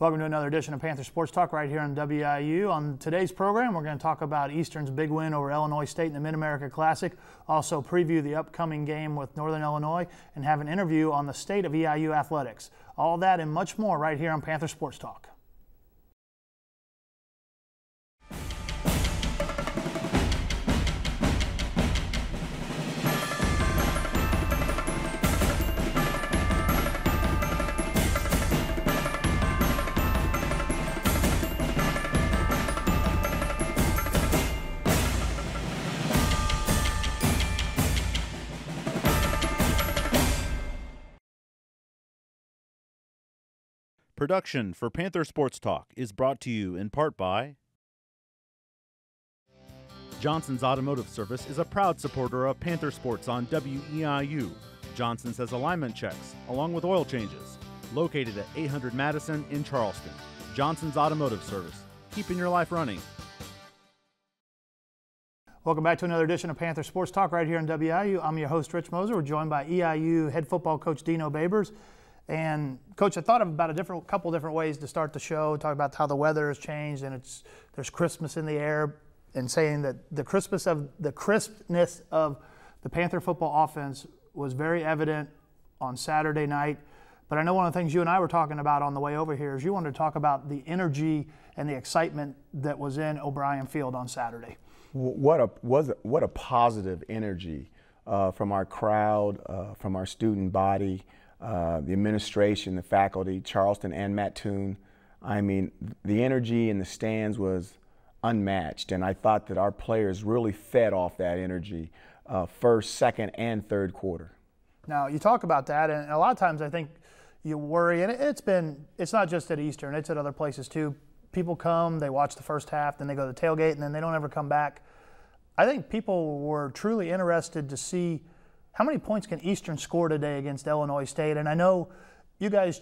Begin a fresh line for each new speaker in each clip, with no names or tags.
Welcome to another edition of Panther Sports Talk right here on WIU. On today's program, we're going to talk about Eastern's big win over Illinois State in the Mid America Classic, also preview the upcoming game with Northern Illinois, and have an interview on the state of EIU athletics. All that and much more right here on Panther Sports Talk.
Production for Panther Sports Talk is brought to you in part by Johnson's Automotive Service is a proud supporter of Panther Sports on WEIU. Johnson's has alignment checks along with oil changes. Located at 800 Madison in Charleston. Johnson's Automotive Service, keeping your life running.
Welcome back to another edition of Panther Sports Talk right here on WIU. I'm your host, Rich Moser. We're joined by EIU head football coach Dino Babers. And coach, I thought of about a different couple different ways to start the show. Talk about how the weather has changed and it's there's Christmas in the air, and saying that the Christmas of the crispness of the Panther football offense was very evident on Saturday night. But I know one of the things you and I were talking about on the way over here is you wanted to talk about the energy and the excitement that was in O'Brien Field on Saturday.
What a was what a positive energy uh, from our crowd, uh, from our student body. Uh, the administration, the faculty, Charleston and Mattoon. I mean, the energy in the stands was unmatched, and I thought that our players really fed off that energy uh, first, second, and third quarter.
Now, you talk about that, and a lot of times I think you worry, and it's been, it's not just at Eastern, it's at other places too. People come, they watch the first half, then they go to the tailgate, and then they don't ever come back. I think people were truly interested to see how many points can Eastern score today against Illinois State? And I know you guys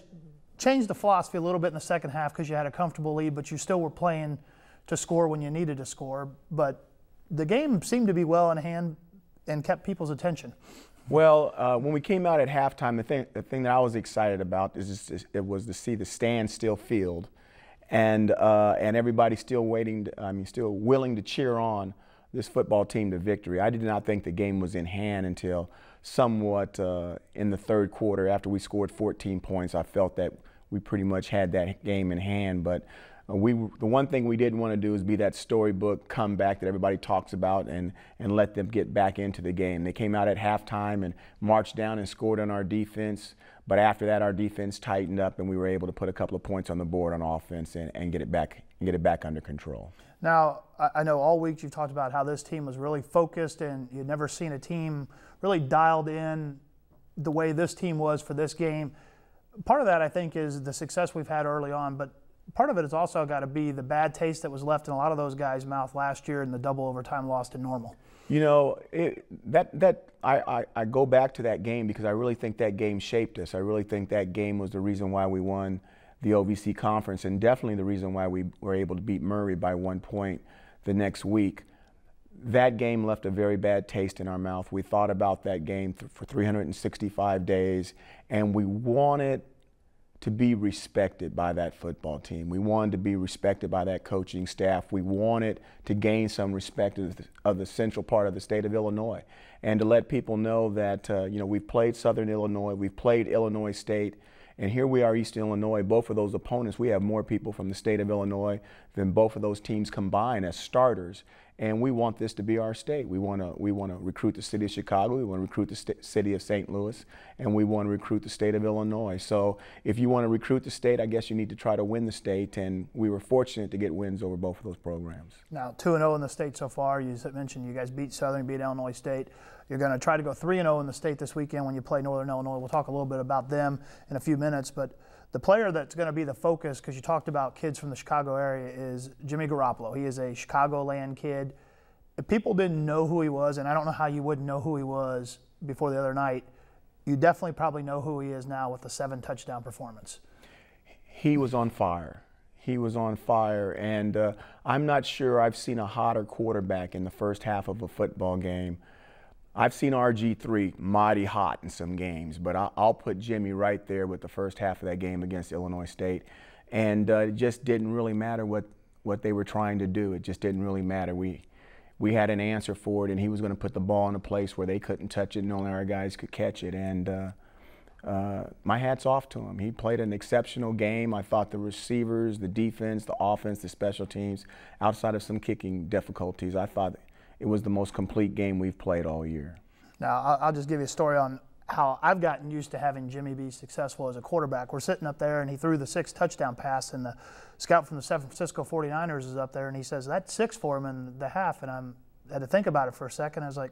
changed the philosophy a little bit in the second half because you had a comfortable lead, but you still were playing to score when you needed to score. But the game seemed to be well in hand and kept people's attention.
Well, uh, when we came out at halftime, the thing, the thing that I was excited about is just, it was to see the standstill field, and uh, and everybody still waiting. To, I mean, still willing to cheer on this football team to victory. I did not think the game was in hand until somewhat uh, in the third quarter after we scored 14 points. I felt that we pretty much had that game in hand, but uh, we the one thing we didn't want to do is be that storybook comeback that everybody talks about and and let them get back into the game. They came out at halftime and marched down and scored on our defense, but after that our defense tightened up and we were able to put a couple of points on the board on offense and, and get it back and get it back under control.
Now, I know all week you've talked about how this team was really focused and you'd never seen a team really dialed in the way this team was for this game. Part of that, I think, is the success we've had early on, but part of it has also got to be the bad taste that was left in a lot of those guys' mouth last year and the double overtime loss to normal.
You know, it, that that I, I, I, go back to that game because I really think that game shaped us. I really think that game was the reason why we won the OVC conference, and definitely the reason why we were able to beat Murray by one point the next week. That game left a very bad taste in our mouth. We thought about that game th for 365 days, and we wanted to be respected by that football team. We wanted to be respected by that coaching staff. We wanted to gain some respect of the, of the central part of the state of Illinois and to let people know that, uh, you know, we've played Southern Illinois, we've played Illinois State, and here we are, East Illinois, both of those opponents, we have more people from the state of Illinois than both of those teams combined as starters. And we want this to be our state. We want to we want to recruit the city of Chicago. We want to recruit the city of St. Louis, and we want to recruit the state of Illinois. So if you want to recruit the state, I guess you need to try to win the state. And we were fortunate to get wins over both of those programs.
Now two and zero oh in the state so far. You mentioned you guys beat Southern, beat Illinois State. You're going to try to go three and zero oh in the state this weekend when you play Northern Illinois. We'll talk a little bit about them in a few minutes, but the player that's going to be the focus, because you talked about kids from the Chicago area, is Jimmy Garoppolo. He is a Chicagoland kid. If people didn't know who he was, and I don't know how you wouldn't know who he was before the other night, you definitely probably know who he is now with the seven touchdown performance.
He was on fire. He was on fire, and uh, I'm not sure I've seen a hotter quarterback in the first half of a football game I've seen RG3 mighty hot in some games, but I'll put Jimmy right there with the first half of that game against Illinois State. and uh, it just didn't really matter what what they were trying to do. It just didn't really matter. We we had an answer for it, and he was going to put the ball in a place where they couldn't touch it, and only our guys could catch it. And uh, uh, my hat's off to him. He played an exceptional game. I thought the receivers, the defense, the offense, the special teams, outside of some kicking difficulties, I thought it was the most complete game we've played all year.
Now, I'll just give you a story on how I've gotten used to having Jimmy be successful as a quarterback. We're sitting up there, and he threw the six touchdown pass, and the scout from the San Francisco 49ers is up there, and he says, That's six for him in the half. And I'm, I had to think about it for a second. I was like,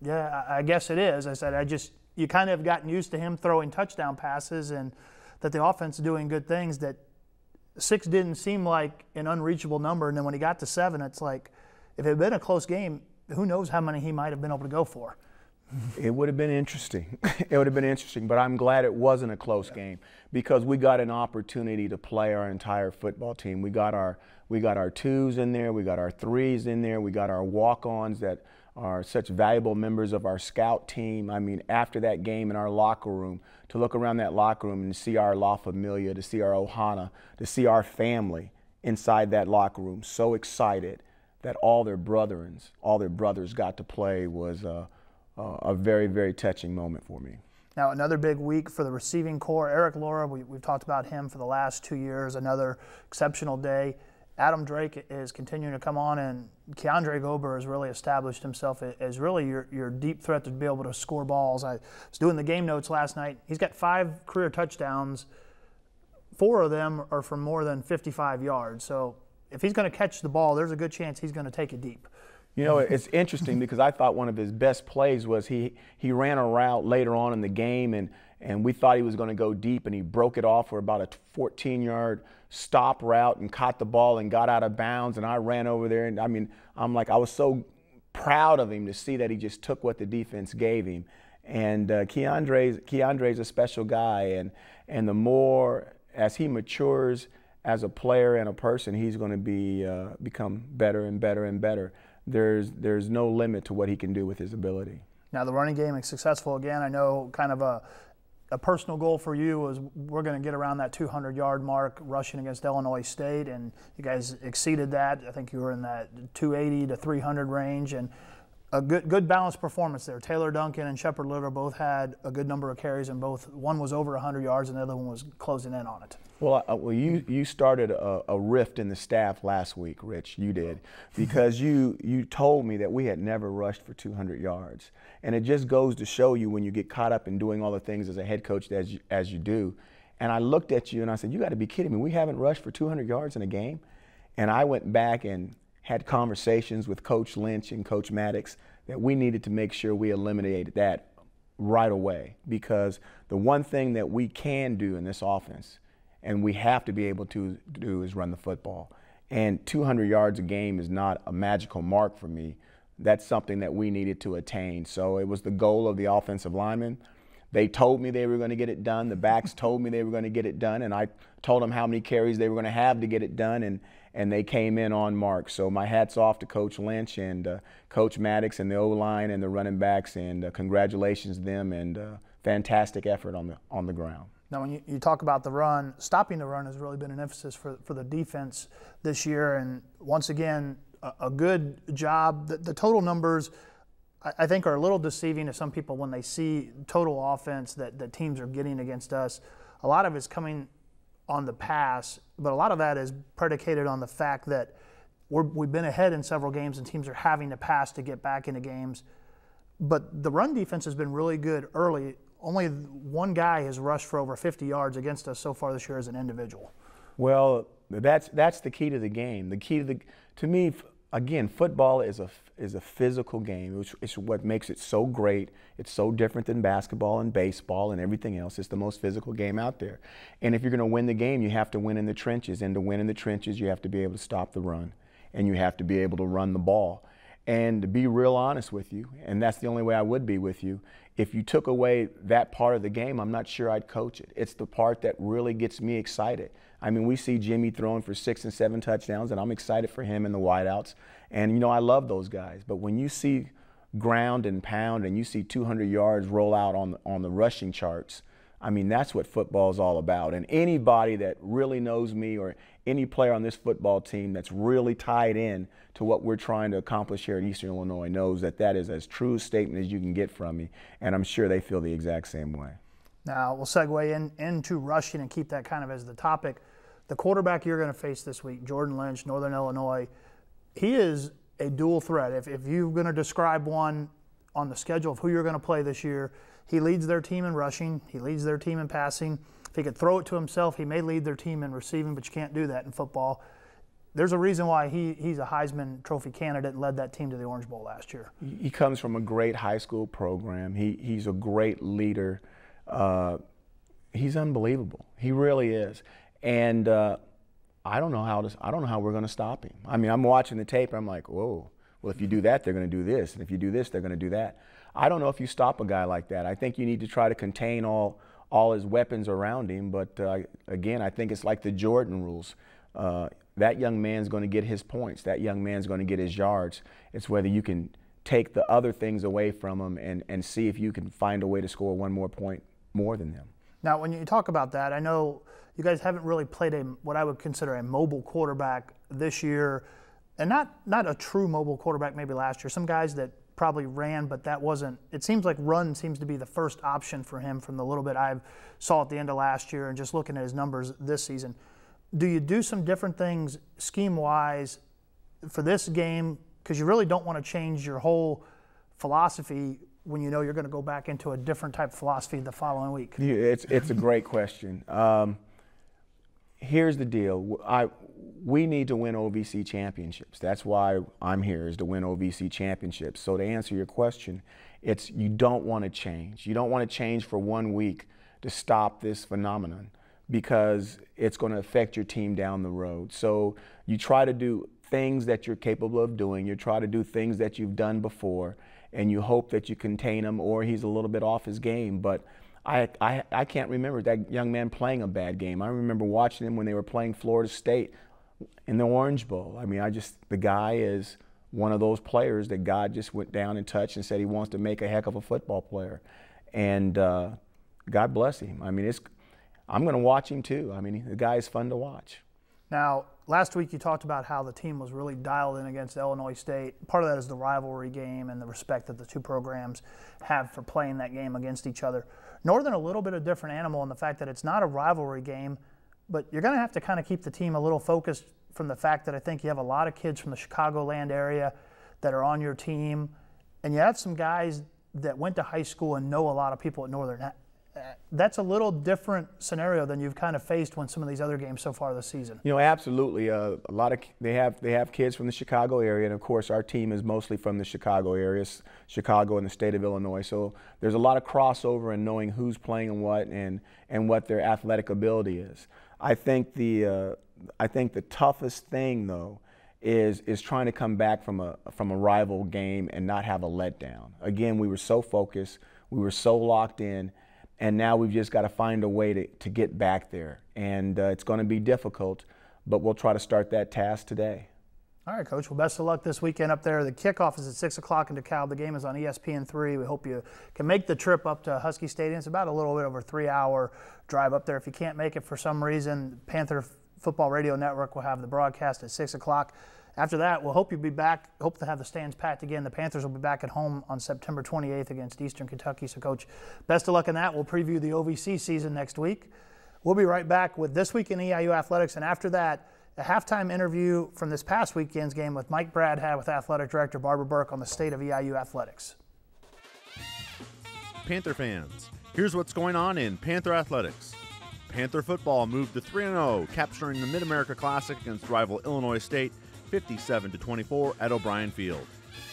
Yeah, I guess it is. I said, I just, you kind of have gotten used to him throwing touchdown passes and that the offense doing good things that six didn't seem like an unreachable number. And then when he got to seven, it's like, if it had been a close game, who knows how many he might have been able to go for.
It would have been interesting. it would have been interesting, but I'm glad it wasn't a close game because we got an opportunity to play our entire football team. We got our we got our twos in there, we got our threes in there, we got our walk-ons that are such valuable members of our scout team. I mean, after that game in our locker room, to look around that locker room and see our La Familia, to see our Ohana, to see our family inside that locker room, so excited that all their brethrens, all their brothers got to play was. Uh, uh, a very, very touching moment for me.
Now, another big week for the receiving corps. Erik Lora, we, have talked about him for the last two years, another exceptional day. Adam Drake is continuing to come on, and Keandre Gober has really established himself as really your, your deep threat to be able to score balls. I was doing the game notes last night. He's got five career touchdowns. Four of them are from more than 55 yards. So if he's going to catch the ball, there's a good chance he's going to take it deep.
You know, it's interesting because I thought one of his best plays was he he ran a route later on in the game and and we thought he was going to go deep and he broke it off for about a 14 yard stop route and caught the ball and got out of bounds and I ran over there and I mean I'm like I was so proud of him to see that he just took what the defense gave him and uh, Keandre's Keandre's a special guy and and the more as he matures as a player and a person he's going to be uh, become better and better and better there's there's no limit to what he can do with his ability.
Now the running game is successful again. I know kind of a a personal goal for you was we're going to get around that 200 yard mark rushing against Illinois State, and you guys exceeded that. I think you were in that 280 to 300 range, and a good good balanced performance there. Taylor Duncan and Shepard Little both had a good number of carries, and both one was over 100 yards, and the other one was closing in on it.
Well, uh, well, you you started a, a, rift in the staff last week, Rich. You did because you you told me that we had never rushed for 200 yards, and it just goes to show you when you get caught up in doing all the things as a head coach as you, as you do. And I looked at you and I said, "You got to be kidding me! We haven't rushed for 200 yards in a game." And I went back and had conversations with Coach Lynch and Coach Maddox that we needed to make sure we eliminated that right away because the one thing that we can do in this offense and we have to be able to do is run the football. And 200 yards a game is not a magical mark for me. That's something that we needed to attain. So it was the goal of the offensive linemen. They told me they were going to get it done. The backs told me they were going to get it done, and I told them how many carries they were going to have to get it done, and and they came in on mark. So my hats off to Coach Lynch and uh, Coach Maddox and the O line and the running backs, and uh, congratulations to them and uh, fantastic effort on the on the ground.
Now, when you, you, talk about the run, stopping the run has really been an emphasis for, for the defense this year. And once again, a, a good job. The, the total numbers, I, I, think, are a little deceiving to some people when they see total offense that, that teams are getting against us. A lot of it's coming on the pass, but a lot of that is predicated on the fact that we have been ahead in several games and teams are having to pass to get back into games. But the run defense has been really good early only one guy has rushed for over 50 yards against us so far this year as an individual.
Well, that's that's the key to the game. The key to the to me again, football is a is a physical game. It's, it's, what makes it so great. It's so different than basketball and baseball and everything else. It's the most physical game out there. And if you're going to win the game, you have to win in the trenches. And to win in the trenches, you have to be able to stop the run, and you have to be able to run the ball. And to be real honest with you, and that's the only way I would be with you, if you took away that part of the game, I'm not sure I'd coach it. It's the part that really gets me excited. I mean, we see Jimmy throwing for six and seven touchdowns, and I'm excited for him and the wideouts. And, you know, I love those guys. But when you see ground and pound and you see 200 yards roll out on, on the rushing charts, I mean, that's what football is all about. And anybody that really knows me or any player on this football team that's really tied in to what we're trying to accomplish here at Eastern Illinois knows that that is as true a statement as you can get from me. And I'm sure they feel the exact same way.
Now, we'll segue in, into rushing and keep that kind of as the topic. The quarterback you're going to face this week, Jordan Lynch, Northern Illinois, he is a dual threat. If, if you're going to describe one on the schedule of who you're going to play this year, he leads their team in rushing, he leads their team in passing. If he could throw it to himself, he may lead their team in receiving, but you can't do that in football. There's a reason why he, he's a Heisman Trophy candidate and led that team to the Orange Bowl last year.
He comes from a great high school program. He, he's a great leader. Uh, he's unbelievable. He really is. And uh, I don't know how to, I don't know how we're going to stop him. I mean, I'm watching the tape. I'm like, whoa. Well, if you do that, they're going to do this, and if you do this, they're going to do that. I don't know if you stop a guy like that. I think you need to try to contain all all his weapons around him. But uh, again, I think it's like the Jordan rules. Uh, that young man's going to get his points. That young man's going to get his yards. It's whether you can take the other things away from him and, and see if you can find a way to score one more point more than them.
Now, when you talk about that, I know you guys haven't really played a what I would consider a mobile quarterback this year, and not not a true mobile quarterback maybe last year. Some guys that probably ran, but that wasn't. It seems like run seems to be the first option for him from the little bit I saw at the end of last year and just looking at his numbers this season. Do you do some different things scheme wise for this game? Because you really don't want to change your whole philosophy when you know you're going to go back into a different type of philosophy the following week.
Yeah, it's, it's a great question. Um, here's the deal. I, we need to win OVC championships. That's why I'm here is to win OVC championships. So to answer your question, it's you don't want to change. You don't want to change for one week to stop this phenomenon because it's going to affect your team down the road. So you try to do things that you're capable of doing. You try to do things that you've done before and you hope that you contain him or he's a little bit off his game. But I, I, I can't remember that young man playing a bad game. I remember watching him when they were playing Florida State in the Orange Bowl. I mean, I just, the guy is one of those players that God just went down and touched and said he wants to make a heck of a football player. And uh, God bless him. I mean, it's, I'm going to watch him too. I mean, the guy is fun to watch.
Now, last week you talked about how the team was really dialed in against Illinois State. Part of that is the rivalry game and the respect that the two programs have for playing that game against each other. Northern, a little bit of different animal in the fact that it's not a rivalry game but you're going to have to kind of keep the team a little focused from the fact that I think you have a lot of kids from the Chicagoland area that are on your team, and you have some guys that went to high school and know a lot of people at Northern. That's a little different scenario than you've kind of faced when some of these other games so far this season.
You know, absolutely. Uh, a lot of they have they have kids from the Chicago area, and of course, our team is mostly from the Chicago area, Chicago and the state of Illinois. So there's a lot of crossover in knowing who's playing and what, and and what their athletic ability is. I think the uh, I think the toughest thing though is is trying to come back from a from a rival game and not have a letdown. Again, we were so focused, we were so locked in, and now we've just got to find a way to, to get back there. And uh, it's going to be difficult, but we'll try to start that task today.
All right, Coach. Well, best of luck this weekend up there. The kickoff is at 6 o'clock in DeKalb. The game is on ESPN3. We hope you can make the trip up to Husky Stadium. It's about a little bit over a three hour drive up there. If you can't make it for some reason, Panther Football Radio Network will have the broadcast at 6 o'clock. After that, we'll hope you'll be back. Hope to have the stands packed again. The Panthers will be back at home on September 28th against Eastern Kentucky. So, Coach, best of luck in that. We'll preview the OVC season next week. We'll be right back with This Week in EIU Athletics. And after that, a halftime interview from this past weekend's game with Mike Brad had with Athletic Director Barbara Burke on the state of EIU athletics.
Panther fans, here's what's going on in Panther athletics. Panther football moved to 3 0, capturing the Mid America Classic against rival Illinois State 57 to 24 at O'Brien Field.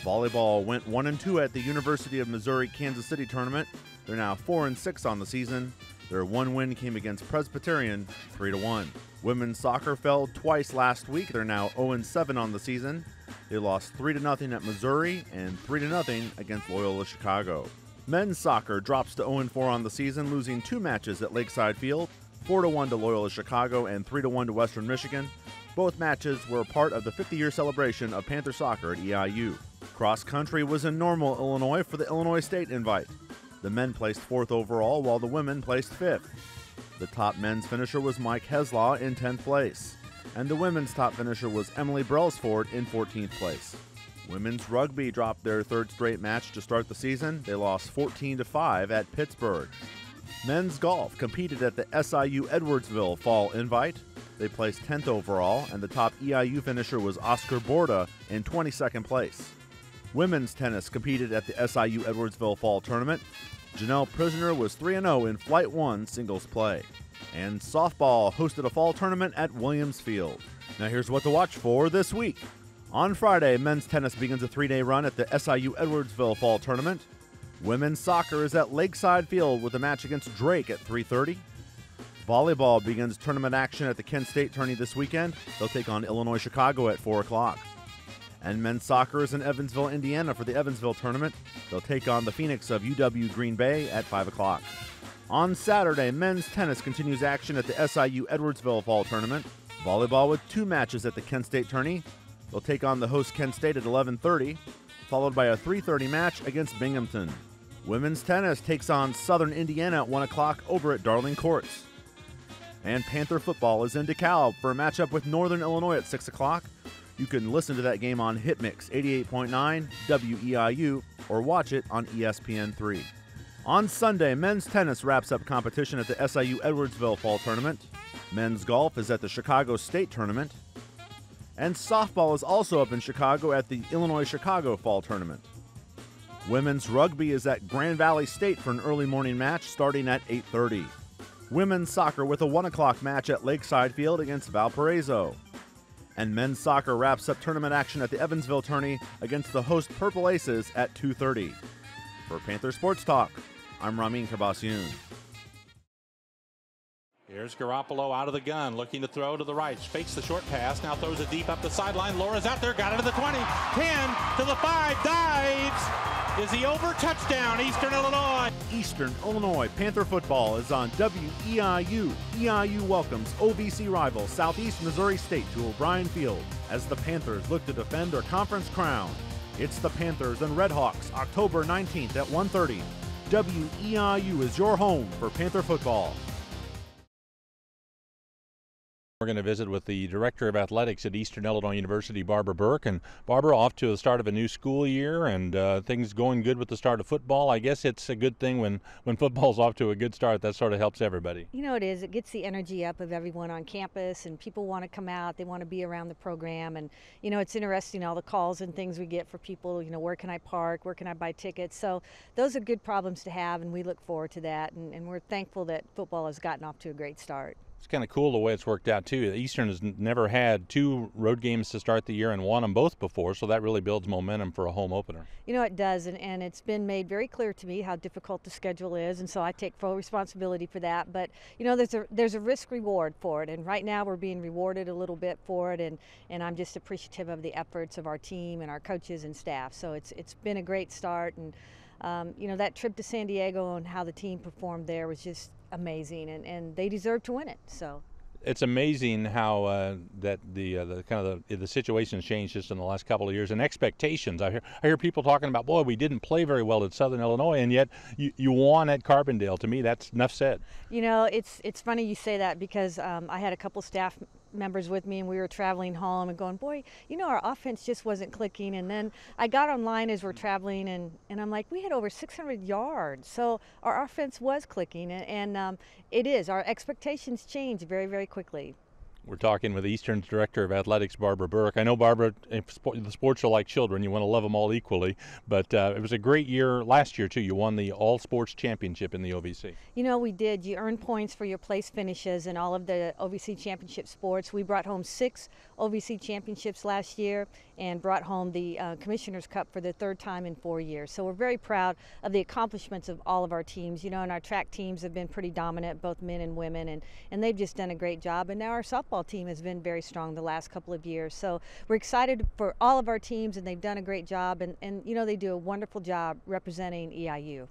Volleyball went 1 and 2 at the University of Missouri Kansas City tournament. They're now 4 and 6 on the season. Their one win came against Presbyterian 3 to 1. Women's soccer fell twice last week. They're now 0 and 7 on the season. They lost 3 0 at Missouri and 3 0 against Loyola Chicago. Men's soccer drops to 0 4 on the season, losing two matches at Lakeside Field 4 1 to Loyola Chicago and 3 1 to Western Michigan. Both matches were part of the 50 year celebration of Panther soccer at EIU. Cross country was in Normal, Illinois for the Illinois State invite. The men placed fourth overall, while the women placed fifth. The top men's finisher was Mike Heslaw in 10th place, and the women's top finisher was Emily Brelsford in 14th place. Women's rugby dropped their third straight match to start the season. They lost 14 to 5 at Pittsburgh. Men's golf competed at the SIU Edwardsville Fall Invite. They placed 10th overall, and the top EIU finisher was Oscar Borda in 22nd place. Women's tennis competed at the SIU Edwardsville Fall Tournament. Janelle Prisoner was 3 0 in Flight 1 singles play. And softball hosted a fall tournament at Williams Field. Now, here's what to watch for this week. On Friday, men's tennis begins a three day run at the SIU Edwardsville Fall Tournament. Women's soccer is at Lakeside Field with a match against Drake at 3:30. Volleyball begins tournament action at the Kent State Tourney this weekend. They'll take on Illinois Chicago at 4 o'clock. And men's soccer is in Evansville, Indiana for the Evansville tournament. They'll take on the Phoenix of UW Green Bay at 5 o'clock. On Saturday, men's tennis continues action at the SIU Edwardsville Fall Tournament. Volleyball with two matches at the Kent State Tourney. They'll take on the host Kent State at 11:30, followed by a 3:30 match against Binghamton. Women's tennis takes on Southern Indiana at 1 o'clock over at Darling Courts. And Panther football is in DeKalb for a matchup with Northern Illinois at 6 o'clock. You can listen to that game on Hitmix 88.9 WEIU or watch it on ESPN3. On Sunday, men's tennis wraps up competition at the SIU Edwardsville Fall Tournament. Men's golf is at the Chicago State Tournament. And softball is also up in Chicago at the Illinois Chicago Fall Tournament. Women's rugby is at Grand Valley State for an early morning match starting at 8:30. Women's soccer with a 1 o'clock match at Lakeside Field against Valparaiso. And men's soccer wraps up tournament action at the Evansville tourney against the host Purple Aces at 2:30. For Panther Sports Talk, I'm Ramin Kabasioun.
Here's Garoppolo out of the gun, looking to throw to the right. Fakes the short pass, now throws it deep up the sideline. Lora's out there, got it to the 20, 10, to the 5, dives. Is he over? Touchdown, Eastern Illinois.
Eastern Illinois Panther football is on WEIU. EIU welcomes OVC rival Southeast Missouri State to O'Brien Field as the Panthers look to defend their conference crown. It's the Panthers and Redhawks, October 19th at 1:30. WEIU is your home for Panther football.
We're going to visit with the Director of Athletics at Eastern Illinois University, Barbara Burke. And Barbara, off to the start of a new school year and uh, things going good with the start of football. I guess it's a good thing when, when football's off to a good start. That sort of helps everybody.
You know, it is. It gets the energy up of everyone on campus, and people want to come out. They want to be around the program. And, you know, it's interesting all the calls and things we get for people, you know, where can I park? Where can I buy tickets? So those are good problems to have, and we look forward to that. And, and we're thankful that football has gotten off to a great start.
It's kind of cool the way it's worked out too. Eastern has never had two road games to start the year and won them both before, so that really builds momentum for a home opener.
You know it does, and, and it's been made very clear to me how difficult the schedule is, and so I take full responsibility for that. But you know there's a there's a risk reward for it, and right now we're being rewarded a little bit for it, and and I'm just appreciative of the efforts of our team and our coaches and staff. So it's it's been a great start, and um, you know that trip to San Diego and how the team performed there was just amazing, and, and they deserve to win it. So
it's amazing how uh, that the uh, the kind of the, the situation changed just in the last couple of years and expectations. I hear I hear people talking about, boy, we didn't play very well at Southern Illinois, and yet you, you won at Carbondale. To me, that's enough said.
You know, it's it's funny you say that because um, I had a couple staff members with me and we were traveling home and going, boy, you know, our offense just wasn't clicking. And then I got online as we're traveling and, and I'm like, we had over 600 yards. So our offense was clicking and, and um, it is. Our expectations change very, very quickly.
We're talking with Eastern's Director of Athletics, Barbara Burke. I know, Barbara, the sports are like children. You want to love them all equally. But uh, it was a great year last year, too. You won the All Sports Championship in the OVC.
You know, we did. You earned points for your place finishes in all of the OVC Championship sports. We brought home six OVC Championships last year and brought home the uh, Commissioner's Cup for the third time in four years. So we're very proud of the accomplishments of all of our teams. You know, and our track teams have been pretty dominant, both men and women, and, and they've just done a great job. And now our softball team has been very strong the last couple of years. So we're excited for all of our teams, and they've done a great job. And, and you know, they do a wonderful job representing EIU.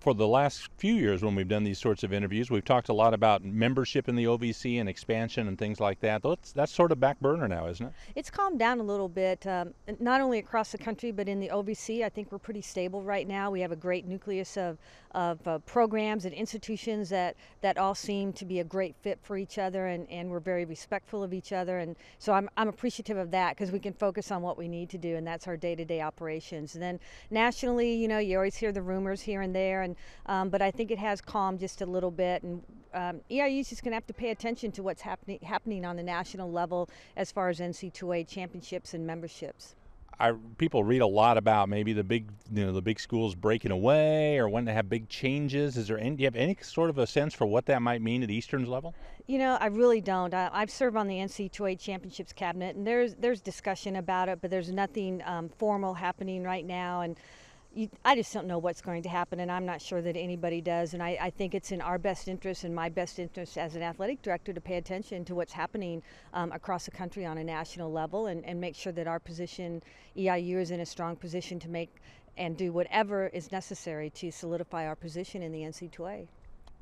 For the last few years when we've done these sorts of interviews, we've talked a lot about membership in the OVC and expansion and things like that. That's, that's sort of back burner now, isn't it?
It's calmed down a little bit, um, not only across the country, but in the OVC. I think we're pretty stable right now. We have a great nucleus of, of uh, programs and institutions that, that all seem to be a great fit for each other, and, and we're very respectful of each other. And so I'm, I'm appreciative of that because we can focus on what we need to do, and that's our day to day operations. And then nationally, you know, you always hear the rumors here and there. And and um, but I think it has calmed just a little bit. And um, EIU is just going to have to pay attention to what's happening happening on the national level as far as NC2A championships and memberships.
I, people read a lot about maybe the big, you know, the big schools breaking away or wanting to have big changes. Is there any? Do you have any sort of a sense for what that might mean at Eastern's level?
You know, I really don't. I, have served on the NC2A championships cabinet, and there's there's discussion about it, but there's nothing um, formal happening right now. And you, I just don't know what's going to happen, and I'm not sure that anybody does. And I, I, think it's in our best interest and my best interest as an athletic director to pay attention to what's happening um, across the country on a national level and, and make sure that our position, EIU, is in a strong position to make and do whatever is necessary to solidify our position in the NC2A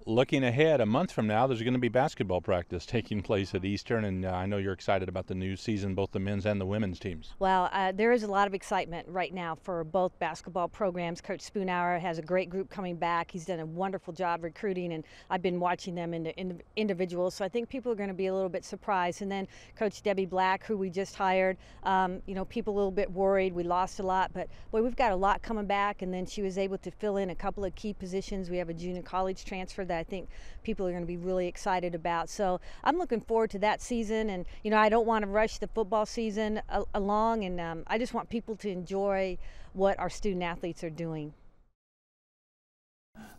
looking ahead, a month from now, there's going to be basketball practice taking place at Eastern, and uh, I know you're excited about the new season, both the men's and the women's teams.
Well, uh, there is a lot of excitement right now for both basketball programs. Coach Spoonhour has a great group coming back. He's done a wonderful job recruiting, and I've been watching them in, in the individuals, so I think people are going to be a little bit surprised. And then Coach Debbie Black, who we just hired, um, you know, people a little bit worried. We lost a lot, but boy, we've got a lot coming back, and then she was able to fill in a couple of key positions. We have a junior college transfer that I think people are going to be really excited about. So I'm looking forward to that season. And, you know, I don't want to rush the football season along. And um, I just want people to enjoy what our student athletes are doing.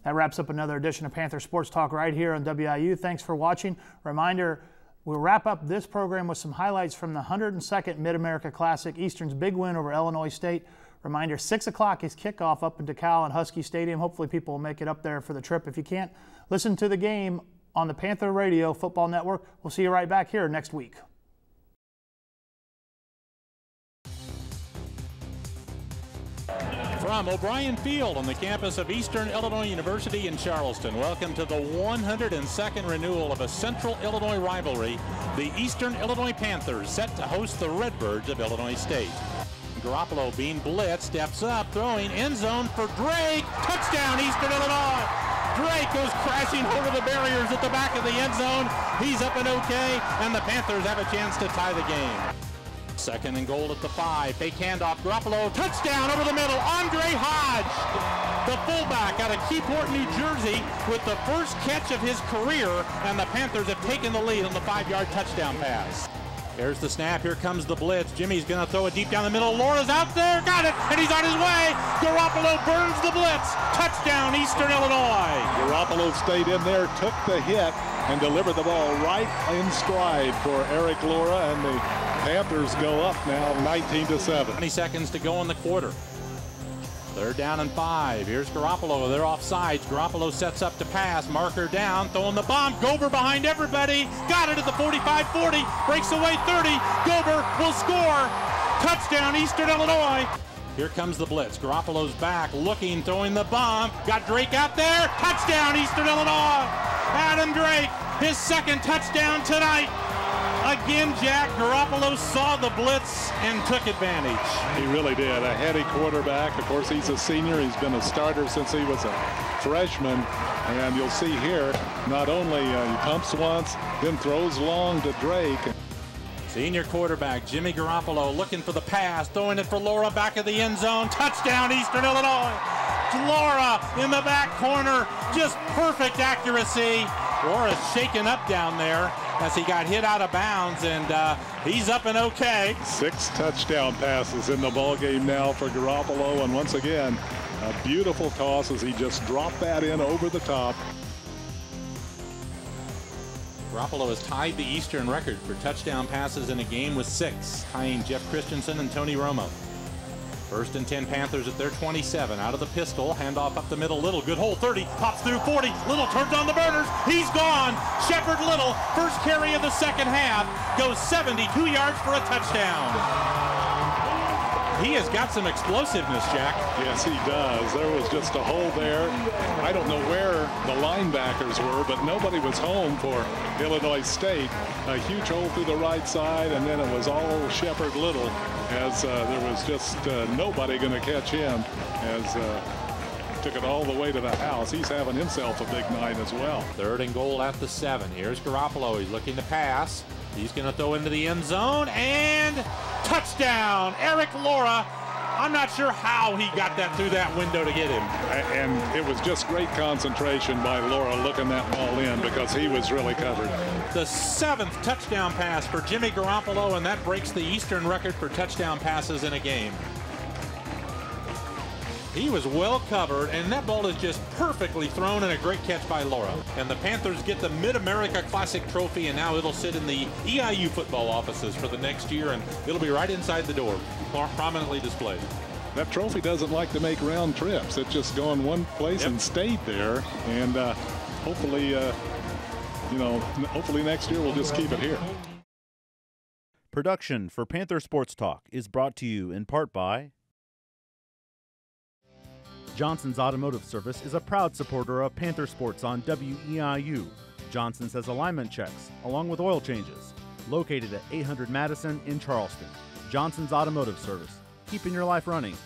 That wraps up another edition of Panther Sports Talk right here on WIU. Thanks for watching. Reminder, we'll wrap up this program with some highlights from the 102nd Mid-America Classic, Eastern's big win over Illinois State. Reminder, 6 o'clock is kickoff up in DeKalb and Husky Stadium. Hopefully people will make it up there for the trip. If you can't, listen to the game on the Panther Radio Football Network. We'll see you right back here next week.
From O'Brien Field on the campus of Eastern Illinois University in Charleston, welcome to the 102nd renewal of a Central Illinois rivalry. The Eastern Illinois Panthers set to host the Redbirds of Illinois State. Garoppolo being blitzed, steps up, throwing end zone for Drake. Touchdown, Eastern Illinois. Drake goes crashing over the barriers at the back of the end zone. He's up and okay, and the Panthers have a chance to tie the game. Second and goal at the five. Fake handoff. Garoppolo. Touchdown over the middle. Andre Hodge, the fullback out of Keyport, New Jersey, with the first catch of his career, and the Panthers have taken the lead on the five-yard touchdown pass. There's the snap. Here comes the blitz. Jimmy's going to throw it deep down the middle. Lora's out there. Got it. And he's on his way. Garoppolo burns the blitz. Touchdown, Eastern Illinois.
Garoppolo stayed in there, took the hit, and delivered the ball right in stride for Erik Lora. And the Panthers go up now 19 to 7.
20 seconds to go in the quarter. They're down and five. Here's Garoppolo. They're off sides. Garoppolo sets up to pass. Marker down. Throwing the bomb. Gober behind everybody. Got it at the 45-40. Breaks away 30. Gober will score. Touchdown Eastern Illinois. Here comes the blitz. Garoppolo's back, looking, throwing the bomb. Got Drake out there. Touchdown Eastern Illinois. Adam Drake, his second touchdown tonight. Again, Jack Garoppolo saw the blitz and took advantage.
He really did. A heady quarterback. Of course, he's a senior. He's been a starter since he was a freshman. And you'll see here, not only uh, he pumps once, then throws long to Drake.
Senior quarterback Jimmy Garoppolo looking for the pass, throwing it for Lora back of the end zone. Touchdown, Eastern Illinois. Lora in the back corner, just perfect accuracy. Lora's shaken up down there as he got hit out of bounds, and uh, he's up and okay.
Six touchdown passes in the ball game now for Garoppolo, and once again, a beautiful toss as he just dropped that in over the top.
Garoppolo has tied the Eastern record for touchdown passes in a game with six, tying Jeff Christensen and Tony Romo. First and 10 Panthers at their 27. Out of the pistol. Handoff up the middle. Little good hole. 30. Pops through 40. Little turns on the burners. He's gone. Shepard Little, first carry of the second half, goes 72 yards for a touchdown. he has got some explosiveness, Jack.
Yes, he does. There was just a hole there. I don't know where the linebackers were, but nobody was home for Illinois State. A huge hole through the right side, and then it was all Shepard Little as uh, there was just uh, nobody going to catch him as uh, took it all the way to the house. He's having himself a big night as well.
Third and goal at the seven. Here's Garoppolo. He's looking to pass. He's going to throw into the end zone and touchdown, Erik Lora. I'm not sure how he got that through that window to get him.
And it was just great concentration by Lora looking that ball in because he was really covered.
The seventh touchdown pass for Jimmy Garoppolo, and that breaks the Eastern record for touchdown passes in a game. He was well covered, and that ball is just perfectly thrown and a great catch by Lora. And the Panthers get the Mid-America Classic trophy, and now it'll sit in the EIU football offices for the next year, and it'll be right inside the door, prominently displayed.
That trophy doesn't like to make round trips. It's just gone one place yep. and stayed there, and uh, hopefully, uh, you know, hopefully next year we'll just keep it here.
Production for Panther Sports Talk is brought to you in part by Johnson's Automotive Service is a proud supporter of Panther Sports on WEIU. Johnson's says alignment checks, along with oil changes. Located at 800 Madison in Charleston. Johnson's Automotive Service, keeping your life running